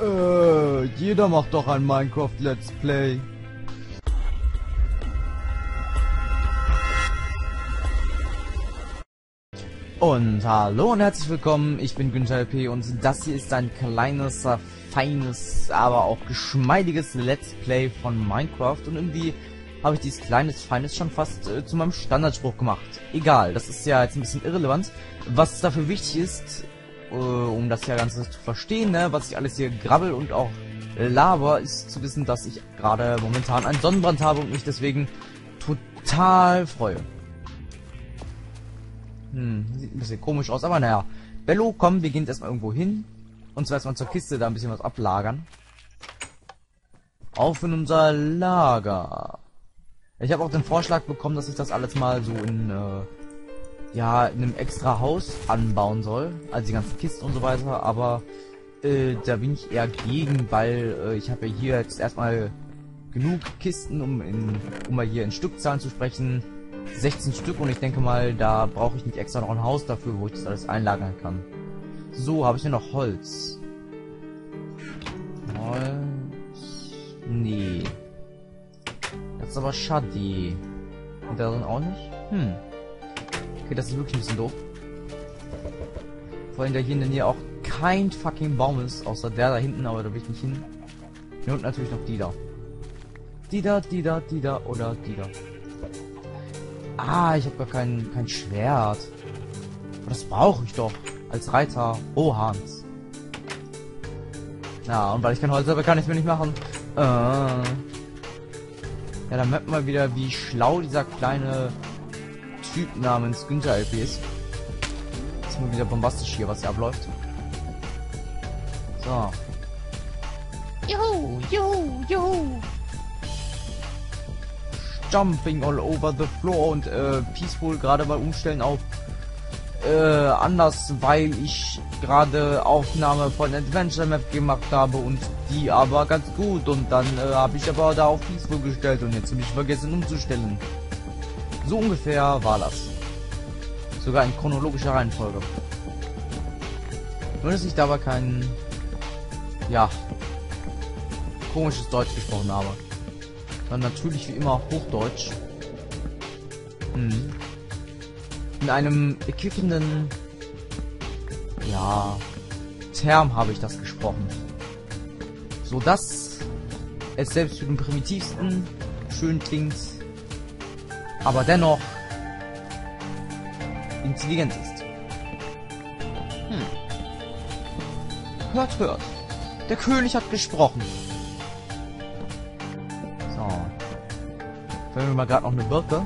Äh, jeder macht doch ein Minecraft Let's Play. Und hallo und herzlich willkommen, ich bin Günther LP und das hier ist ein kleines, feines, aber auch geschmeidiges Let's Play von Minecraft und irgendwie habe ich dieses kleines, feines schon fast äh, zu meinem Standardspruch gemacht. Egal, das ist ja jetzt ein bisschen irrelevant. Was dafür wichtig ist, äh, um das ja Ganze zu verstehen, ne, was ich alles hier grabbel und auch laber, ist zu wissen, dass ich gerade momentan einen Sonnenbrand habe und mich deswegen total freue. Hm, sieht ein bisschen komisch aus, aber naja. Bello, komm, wir gehen jetzt erstmal irgendwo hin. Und zwar erstmal zur Kiste, da ein bisschen was ablagern. Auf in unser Lager. Ich habe auch den Vorschlag bekommen, dass ich das alles mal so in, äh, ja, in einem extra Haus anbauen soll. Also die ganzen Kisten und so weiter. Aber äh, da bin ich eher gegen, weil äh, ich habe ja hier jetzt erstmal genug Kisten, um, in, um mal hier in Stückzahlen zu sprechen. 16 Stück und ich denke mal, da brauche ich nicht extra noch ein Haus dafür, wo ich das alles einlagern kann. So, habe ich hier noch Holz? Holz? Nee. Das ist aber schade. Und da drin auch nicht? Hm. Okay, das ist wirklich ein bisschen doof. Vor allem, da hier in der Nähe auch kein fucking Baum ist, außer der da hinten, aber da will ich nicht hin. Unten natürlich noch die da. Die da, die da, die da oder die da. Ah, ich habe gar kein, kein Schwert. Aber das brauche ich doch. Als Reiter. Oh, Hans. Ja, und weil ich kein Holz habe, kann ich mir nicht machen. Äh. Ja, dann merkt man wieder, wie schlau dieser kleine Typ namens Günther LP ist. Das ist mal wieder bombastisch hier, was hier abläuft. So. Juhu, juhu, juhu. Jumping all over the floor und äh, Peaceful gerade mal umstellen auf äh, anders, weil ich gerade Aufnahme von Adventure Map gemacht habe und die aber ganz gut und dann äh, habe ich aber da auf Peaceful gestellt und jetzt habe ich vergessen umzustellen. So ungefähr war das. Sogar in chronologischer Reihenfolge. Nur dass ich dabei kein ja komisches Deutsch gesprochen habe. Dann natürlich wie immer Hochdeutsch. Hm. In einem erquickenden, ja, Term habe ich das gesprochen. So dass es selbst für den primitivsten schön klingt, aber dennoch intelligent ist. Hm. Hört, hört. Der König hat gesprochen. Wenn wir mal gerade noch eine Birke.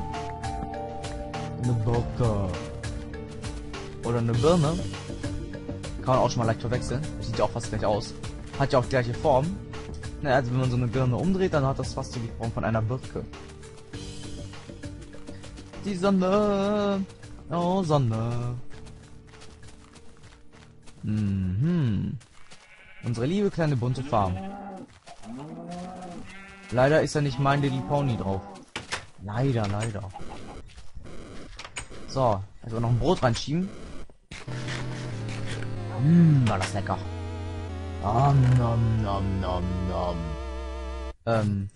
Eine Birke. Oder eine Birne. Kann man auch schon mal leicht verwechseln. Sieht ja auch fast gleich aus. Hat ja auch gleiche Form. Na, also wenn man so eine Birne umdreht, dann hat das fast so die Form von einer Birke. Die Sonne. Oh, Sonne. Mhm. Unsere liebe kleine bunte Farm. Leider ist ja nicht mein Little Pony drauf. Leider, leider. So, also noch ein Brot reinschieben. Mmm, war das lecker. Nom, nom, nom, nom, nom. Ähm,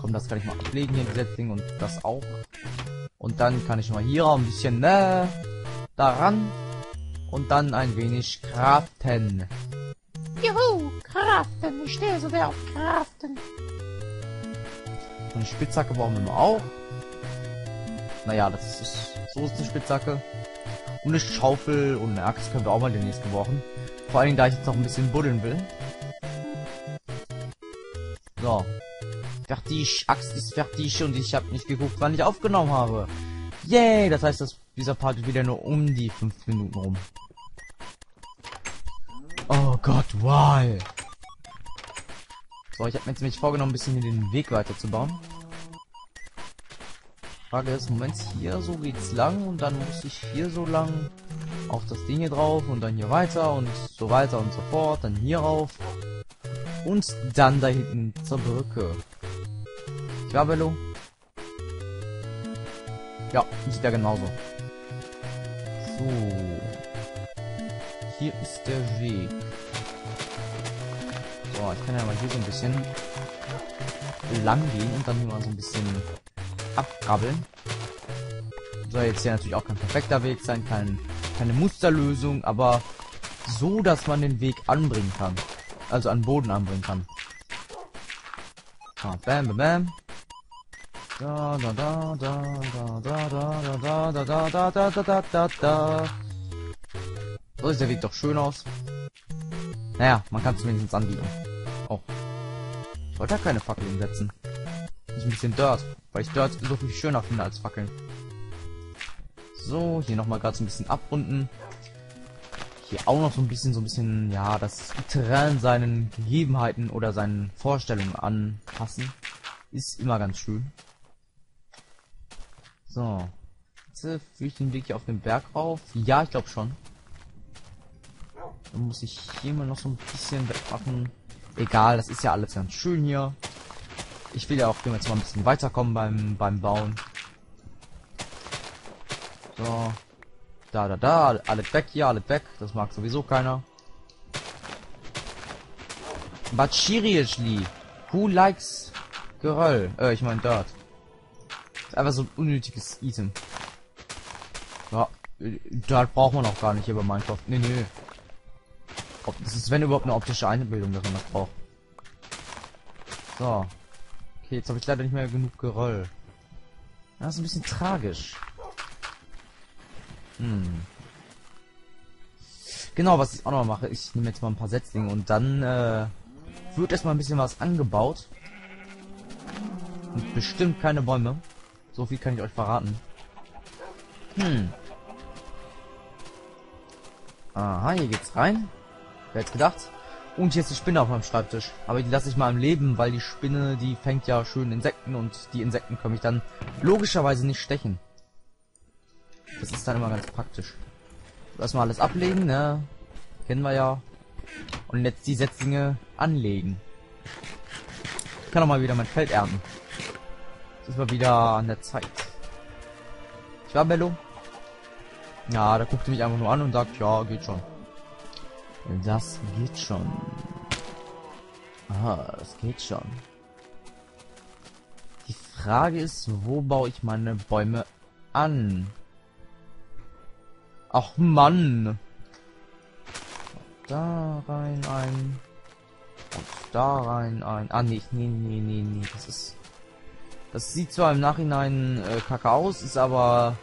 komm, das kann ich mal ablegen hier, dieses Ding und das auch. Und dann kann ich mal hier ein bisschen äh, daran und dann ein wenig craften. Juhu, craften. Ich stehe so sehr auf craften. Eine Spitzhacke brauchen wir auch. Naja, das ist so ist eine Spitzhacke. Und eine Schaufel und eine Axt können wir auch mal demnächst gebrauchen. Vor allen Dingen, da ich jetzt noch ein bisschen buddeln will. So. Fertig, Axt ist fertig und ich habe nicht geguckt, wann ich aufgenommen habe. Yay, das heißt, dass dieser Part wieder nur um die 5 Minuten rum. Oh Gott, why? So, ich habe mir jetzt nämlich vorgenommen, ein bisschen hier den Weg weiterzubauen. Frage ist, Moment, hier so geht's lang und dann muss ich hier so lang auf das Ding hier drauf und dann hier weiter und so weiter und so fort, dann hier rauf und dann da hinten zur Brücke. Ja, Bello? Ja, sieht ja genauso. So. Hier ist der Weg. So, ich kann ja mal hier so ein bisschen lang gehen und dann hier mal so ein bisschen abkrabbeln. Soll jetzt hier natürlich auch kein perfekter Weg sein, kein, keine Musterlösung, aber so, dass man den Weg anbringen kann. Also an Boden anbringen kann. Ah, bam, bam, bam. Da, da, da, da, da, da, da, da, da, da, da, da, da, da, da. So sieht der Weg doch schön aus. Naja, man kann zumindest anbieten. Oh. Ich wollte da keine Fackeln setzen. Nicht ein bisschen Dirt, weil ich Dirt so viel schöner finde als Fackeln. So, hier nochmal gerade so ein bisschen abrunden. Hier auch noch so ein bisschen, so ein bisschen, ja, das Terrain seinen Gegebenheiten oder seinen Vorstellungen anpassen. Ist immer ganz schön. So. Jetzt äh, führe ich den Weg hier auf den Berg rauf. Ja, ich glaube schon. Dann muss ich hier mal noch so ein bisschen wegmachen. Egal, das ist ja alles ganz schön hier. Ich will ja auch jetzt mal ein bisschen weiterkommen beim, beim Bauen. So. Da, da, da. Alles weg hier, alles weg. Das mag sowieso keiner. But seriously, who likes Geröll? Äh, ich meine Dirt. Einfach so ein unnötiges Item. Ja, Dirt braucht man auch gar nicht hier bei Minecraft. Nee, nee. Das ist, wenn überhaupt, eine optische Einbildung, dass man das braucht. So. Okay, jetzt habe ich leider nicht mehr genug Geröll. Das ist ein bisschen tragisch. Hm. Genau, was ich auch noch mache, ich nehme jetzt mal ein paar Setzlinge und dann äh, wird erstmal ein bisschen was angebaut. Und bestimmt keine Bäume. So viel kann ich euch verraten. Hm. Aha, hier geht's rein. Wer hätte gedacht? Und hier ist die Spinne auf meinem Schreibtisch. Aber die lasse ich mal im Leben, weil die Spinne, die fängt ja schön Insekten und die Insekten können mich dann logischerweise nicht stechen. Das ist dann immer ganz praktisch. Erstmal alles ablegen, ne? Kennen wir ja. Und jetzt die Setzlinge anlegen. Ich kann auch mal wieder mein Feld ernten. Ist mal wieder an der Zeit. Ich war Bello. Ja, da guckt mich einfach nur an und sagt, ja, geht schon. Das geht schon. Aha, das geht schon. Die Frage ist, wo baue ich meine Bäume an? Ach Mann. Da rein ein. Und da rein ein. Ah nee, nee, nee, nee, nee. Das ist. Das sieht zwar im Nachhinein äh, kacke aus, ist aber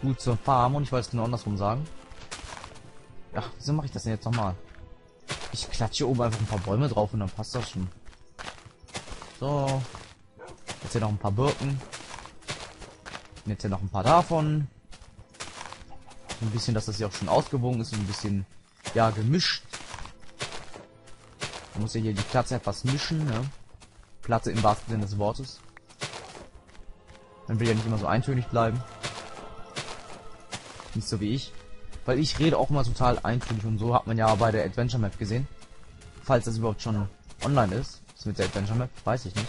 gut zur Farm und ich wollte es genau andersrum sagen. Ach, wieso mache ich das denn jetzt nochmal? Ich klatsche oben einfach ein paar Bäume drauf und dann passt das schon. So. Jetzt hier noch ein paar Birken. Und jetzt hier noch ein paar davon. Ein bisschen, dass das hier auch schon ausgewogen ist und ein bisschen, ja, gemischt. Man muss ja hier die Platze etwas mischen, ne? Platze im wahrsten Sinne des Wortes. Dann will ja nicht immer so eintönig bleiben. Nicht so wie ich. Weil ich rede auch mal total eintönig und so hat man ja bei der Adventure Map gesehen. Falls das überhaupt schon online ist. Das mit der Adventure Map, weiß ich nicht.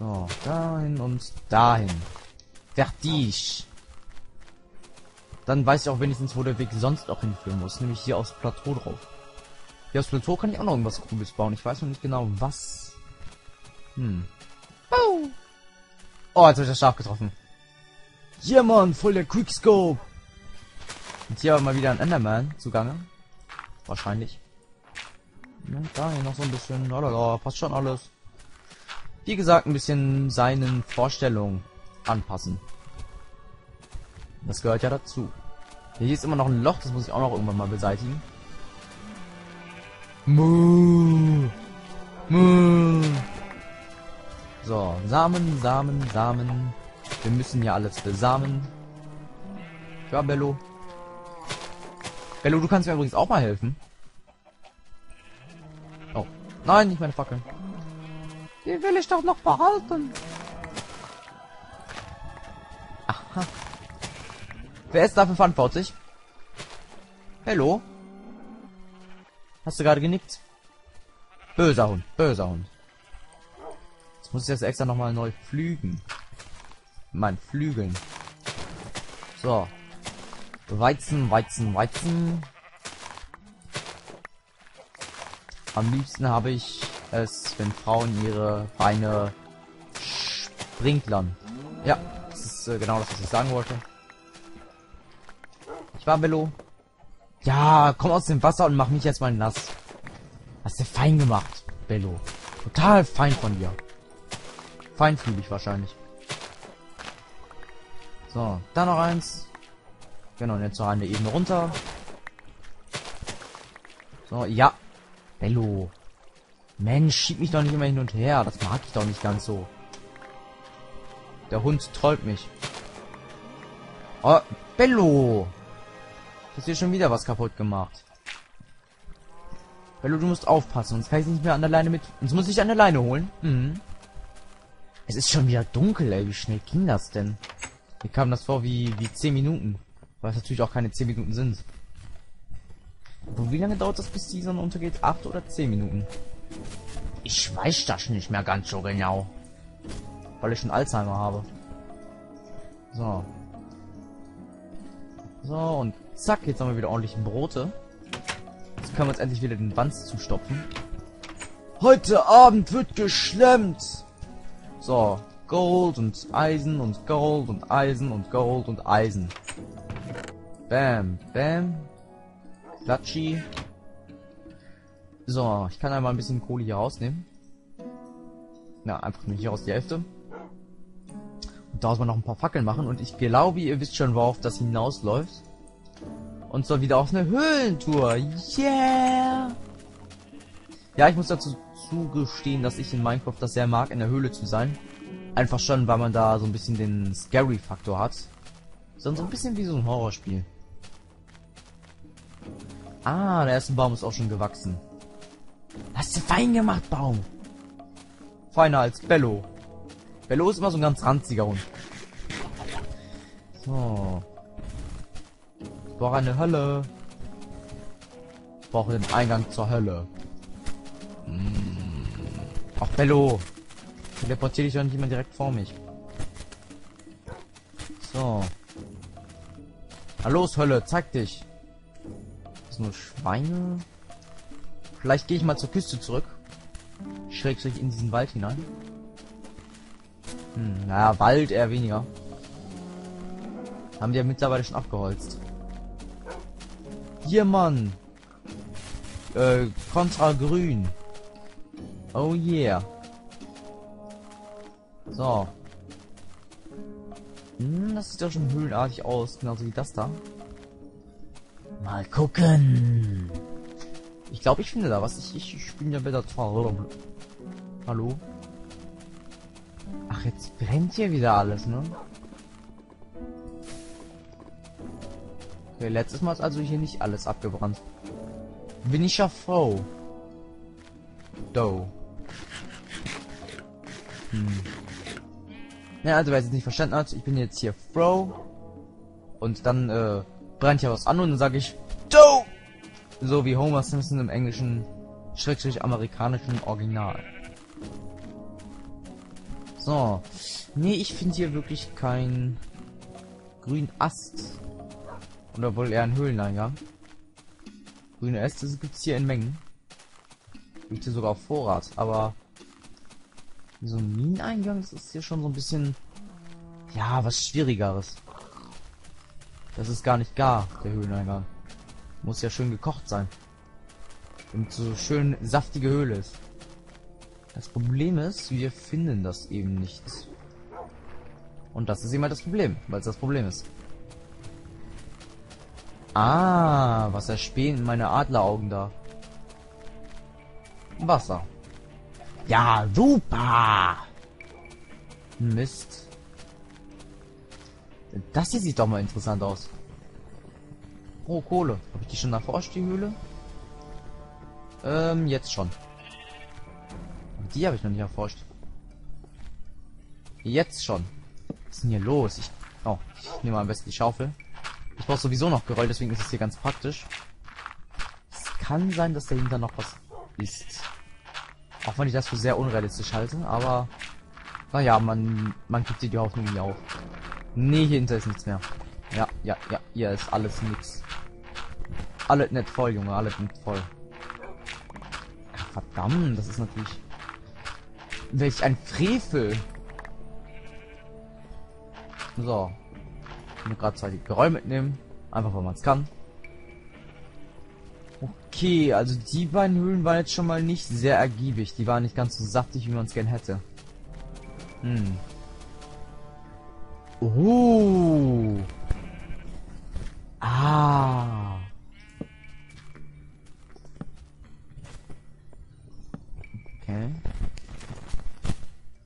So, dahin und dahin. Fertig. Dann weiß ich auch wenigstens, wo der Weg sonst auch hinführen muss. Nämlich hier aufs Plateau drauf. Hier aufs Plateau kann ich auch noch irgendwas Cooles bauen. Ich weiß noch nicht genau, was. Hm. Oh, oh jetzt habe ich das Schaf getroffen. Ja, Mann, voll der Quickscope. Und hier mal wieder ein Enderman zugange. Wahrscheinlich. Ja, da hier noch so ein bisschen. Lalala, passt schon alles. Wie gesagt, ein bisschen seinen Vorstellungen anpassen. Das gehört ja dazu. Hier ist immer noch ein Loch, das muss ich auch noch irgendwann mal beseitigen. Muh. Muh. So, Samen, Samen, Samen. Wir müssen ja alles besamen. Ja, Bello. Bello, du kannst mir übrigens auch mal helfen. Oh. Nein, nicht meine Fackeln. Die will ich doch noch behalten. Aha. Wer ist dafür verantwortlich? Hallo? Hast du gerade genickt? Böser Hund, böser Hund. Jetzt muss ich jetzt extra nochmal neu flügen. Mein Flügeln. So. Weizen, Weizen, Weizen. Am liebsten habe ich es, wenn Frauen ihre Beine sprinklern. Ja, das ist äh, genau das, was ich sagen wollte. Ich war Bello. Ja, komm aus dem Wasser und mach mich jetzt mal nass. Hast du fein gemacht, Bello. Total fein von dir. Feinfühlig wahrscheinlich. So, da noch eins. Genau, und jetzt noch eine Ebene runter. So, ja. Bello. Mensch, schieb mich doch nicht immer hin und her. Das mag ich doch nicht ganz so. Der Hund trollt mich. Oh, Bello. Du hast hier schon wieder was kaputt gemacht. Bello, du musst aufpassen, sonst kann ich nicht mehr an der Leine mit... Sonst muss ich an der Leine holen. Mhm. Es ist schon wieder dunkel, ey. Wie schnell ging das denn? Mir kam das vor wie, wie 10 Minuten. Weil es natürlich auch keine 10 Minuten sind. Und wie lange dauert das, bis die Sonne untergeht? 8 oder 10 Minuten? Ich weiß das nicht mehr ganz so genau. Weil ich schon Alzheimer habe. So. So, und zack, jetzt haben wir wieder ordentlich Brote. Jetzt können wir uns endlich wieder den Wanz zustopfen. Heute Abend wird geschlemmt! So, Gold und Eisen und Gold und Eisen und Gold und Eisen. Bam, bam. Klatschi. So, ich kann einmal ein bisschen Kohle hier rausnehmen. Na, einfach nur hier aus die Hälfte. Und daraus mal noch ein paar Fackeln machen. Und ich glaube, ihr wisst schon, worauf das hinausläuft. Und zwar wieder auf eine Höhlentour. Yeah! Ja, ich muss dazu zugestehen, dass ich in Minecraft das sehr mag, in der Höhle zu sein. Einfach schon, weil man da so ein bisschen den Scary-Faktor hat. So, so ein bisschen wie so ein Horrorspiel. Ah, der erste Baum ist auch schon gewachsen. Hast du fein gemacht, Baum. Feiner als Bello. Bello ist immer so ein ganz ranziger Hund. So. Ich brauche eine Hölle. Ich brauche den Eingang zur Hölle. Ach, Bello. Teleportiere dich doch nicht immer direkt vor mich. So. Los, Hölle, zeig dich. Das sind nur Schweine. Vielleicht gehe ich mal zur Küste zurück. Schrägstrich in diesen Wald hinein. Hm, naja, Wald eher weniger. Haben die ja mittlerweile schon abgeholzt. Hier, Mann. Äh, Kontra Grün. Oh yeah. So. Hm, das sieht doch schon höhlenartig aus, genauso wie das da. Mal gucken. Ich glaube, ich finde da was. Ich, ich, ich bin ja wieder Hallo? Ach, jetzt brennt hier wieder alles, ne? Okay, letztes Mal ist also hier nicht alles abgebrannt. Bin ich ja froh. Do. Hm. Ja, also wer es nicht verstanden hat, ich bin jetzt hier froh. Und dann äh, brennt ja was an und dann sage ich Do! So wie Homer Simpson im englischen, schrecklich amerikanischen Original. So. Nee, ich finde hier wirklich kein grünen Ast. Oder wohl eher ein Höhleneingang. Grüne Äste gibt es hier in Mengen. Hier sogar auf Vorrat, aber so ein Mineneingang, das ist hier schon so ein bisschen ja, was schwierigeres. Das ist gar nicht gar, der Höhleneingang. Muss ja schön gekocht sein. Und so schön saftige Höhle ist. Das Problem ist, wir finden das eben nicht. Und das ist immer das Problem, weil es das Problem ist. Ah, was erspähen meine Adleraugen da. Wasser. Ja, super! Mist. Das hier sieht doch mal interessant aus. Oh, Kohle. Habe ich die schon erforscht, die Höhle? Ähm, jetzt schon. Die habe ich noch nicht erforscht. Jetzt schon. Was ist denn hier los? Ich, oh, ich nehme am besten die Schaufel. Ich brauche sowieso noch Geröll, deswegen ist es hier ganz praktisch. Es kann sein, dass dahinter noch was ist. Auch wenn ich das für sehr unrealistisch halte, aber naja, man, man gibt dir die Hoffnung nie auf. Nee, hier hinter ist nichts mehr. Ja, ja, ja, hier ist alles nix. Alles nicht voll, Junge, alles nicht voll. Verdammt, das ist natürlich... Welch ein Frevel. So. Ich mir gerade zwei Geräume mitnehmen. Einfach, weil man es kann. Okay, also die beiden Höhlen waren jetzt schon mal nicht sehr ergiebig. Die waren nicht ganz so saftig, wie man es gern hätte. Hm. Oh. Ah. Okay.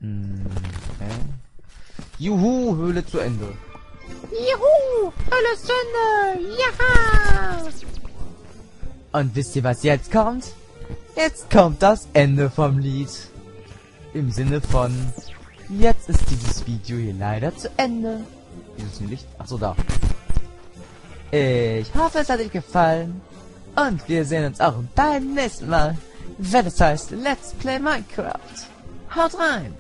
Hm, okay. Juhu, Höhle zu Ende. Juhu, Hölle Sünde, jaha! Und wisst ihr, was jetzt kommt? Jetzt kommt das Ende vom Lied. Im Sinne von, jetzt ist dieses Video hier leider zu Ende. Dieses Licht? Achso, da. Ich hoffe, es hat euch gefallen. Und wir sehen uns auch beim nächsten Mal, wenn es heißt Let's Play Minecraft. Haut rein!